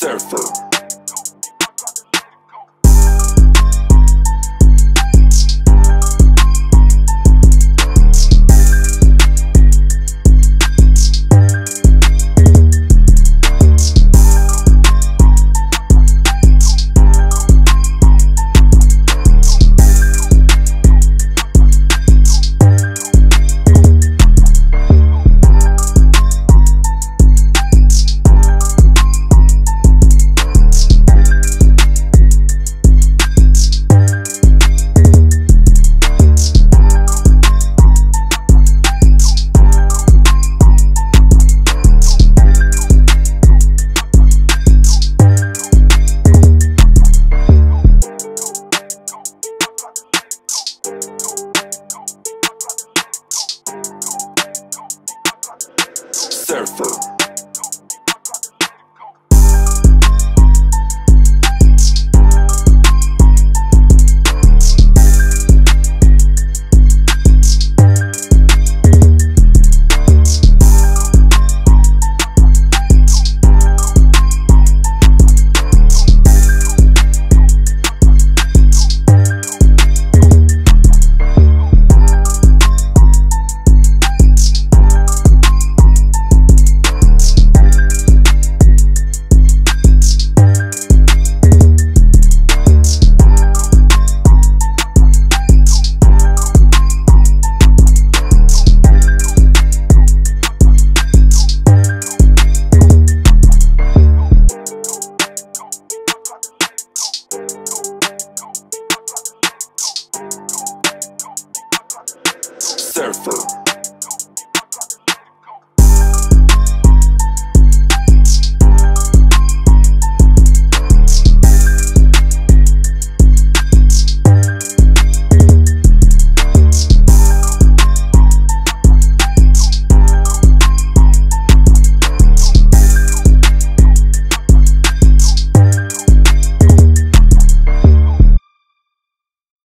Surfer. Surfer. Surfer.